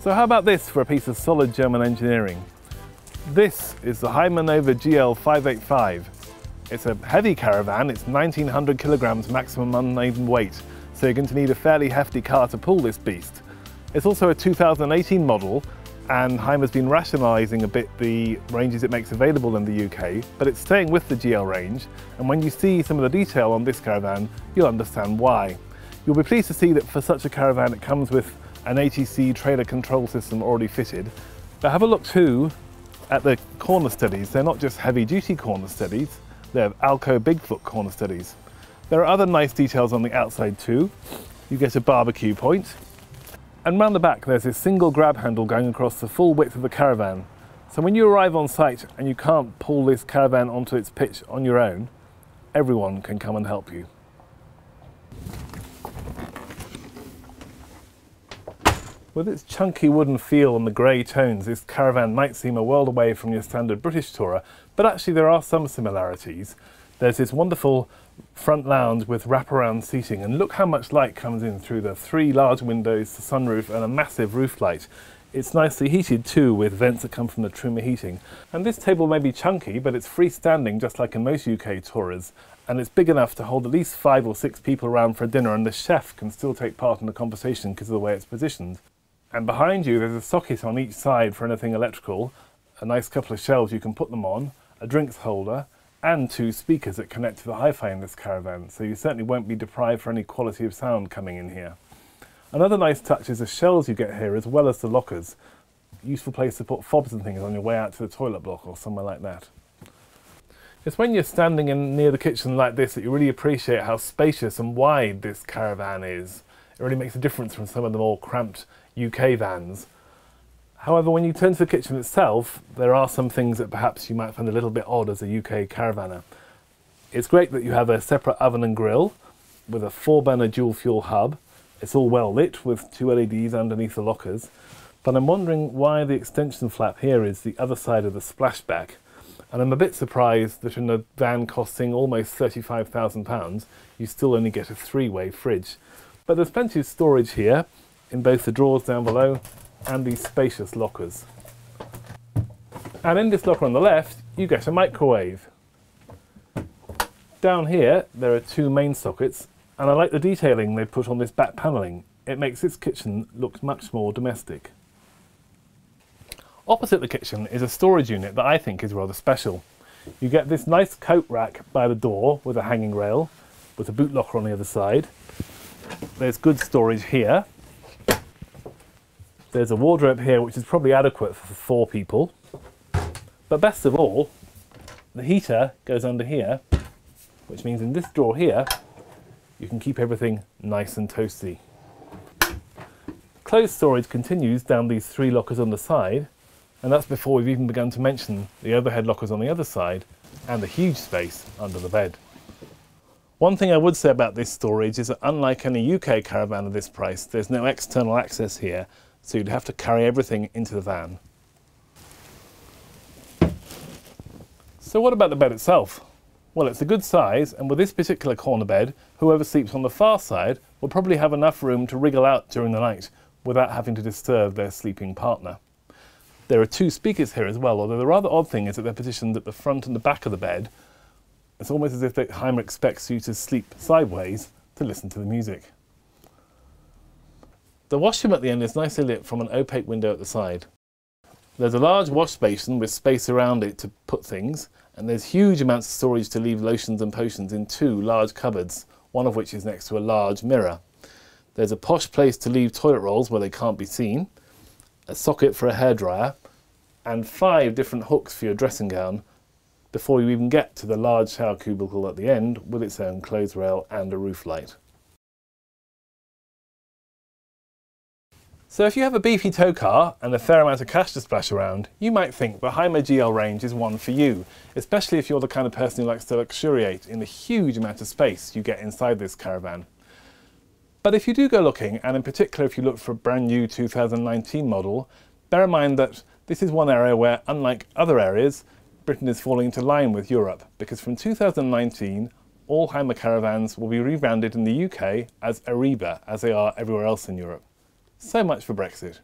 So how about this for a piece of solid German engineering? This is the Hymer Nova GL 585. It's a heavy caravan, it's 1900 kilograms maximum unladen weight, so you're going to need a fairly hefty car to pull this beast. It's also a 2018 model, and Hymer's been rationalising a bit the ranges it makes available in the UK, but it's staying with the GL range, and when you see some of the detail on this caravan, you'll understand why. You'll be pleased to see that for such a caravan it comes with an ATC trailer control system already fitted, but have a look too at the corner steadies. They're not just heavy duty corner steadies, they're AL-KO Bigfoot corner steadies. There are other nice details on the outside too. You get a barbecue point, and round the back there's this single grab handle going across the full width of the caravan. So when you arrive on site and you can't pull this caravan onto its pitch on your own, everyone can come and help you. With its chunky wooden feel and the grey tones, this caravan might seem a world away from your standard British tourer, but actually there are some similarities. There's this wonderful front lounge with wraparound seating, and look how much light comes in through the three large windows, the sunroof, and a massive roof light. It's nicely heated too, with vents that come from the Truma heating. And this table may be chunky, but it's freestanding just like in most UK tourers, and it's big enough to hold at least five or six people around for a dinner, and the chef can still take part in the conversation because of the way it's positioned. And behind you, there's a socket on each side for anything electrical, a nice couple of shelves you can put them on, a drinks holder, and two speakers that connect to the hi-fi in this caravan, so you certainly won't be deprived for any quality of sound coming in here. Another nice touch is the shelves you get here as well as the lockers. Useful place to put fobs and things on your way out to the toilet block or somewhere like that. It's when you're standing in near the kitchen like this that you really appreciate how spacious and wide this caravan is. It really makes a difference from some of the more cramped UK vans. However, when you turn to the kitchen itself, there are some things that perhaps you might find a little bit odd as a UK caravanner. It's great that you have a separate oven and grill with a four burner dual fuel hob. It's all well lit with two LEDs underneath the lockers. But I'm wondering why the extension flap here is the other side of the splashback. And I'm a bit surprised that in a van costing almost £35,000, you still only get a three-way fridge. But there's plenty of storage here, in both the drawers down below and these spacious lockers. And in this locker on the left, you get a microwave. Down here, there are two main sockets, and I like the detailing they've put on this back panelling. It makes this kitchen look much more domestic. Opposite the kitchen is a storage unit that I think is rather special. You get this nice coat rack by the door with a hanging rail, with a boot locker on the other side. There's good storage here, there's a wardrobe here which is probably adequate for four people. But best of all, the heater goes under here, which means in this drawer here, you can keep everything nice and toasty. Clothes storage continues down these three lockers on the side, and that's before we've even begun to mention the overhead lockers on the other side and the huge space under the bed. One thing I would say about this storage is that unlike any UK caravan of this price, there's no external access here, so you'd have to carry everything into the van. So what about the bed itself? Well, it's a good size, and with this particular corner bed, whoever sleeps on the far side will probably have enough room to wriggle out during the night without having to disturb their sleeping partner. There are two speakers here as well, although the rather odd thing is that they're positioned at the front and the back of the bed. It's almost as if Hymer expects you to sleep sideways to listen to the music. The washroom at the end is nicely lit from an opaque window at the side. There's a large wash basin with space around it to put things, and there's huge amounts of storage to leave lotions and potions in two large cupboards, one of which is next to a large mirror. There's a posh place to leave toilet rolls where they can't be seen, a socket for a hairdryer, and five different hooks for your dressing gown before you even get to the large shower cubicle at the end with its own clothes rail and a roof light. So if you have a beefy tow car and a fair amount of cash to splash around, you might think the Hymer GL range is one for you, especially if you're the kind of person who likes to luxuriate in the huge amount of space you get inside this caravan. But if you do go looking, and in particular if you look for a brand new 2019 model, bear in mind that this is one area where, unlike other areas, Britain is falling into line with Europe, because from 2019, all Hymer caravans will be rebranded in the UK as Eriba, as they are everywhere else in Europe. So much for Brexit.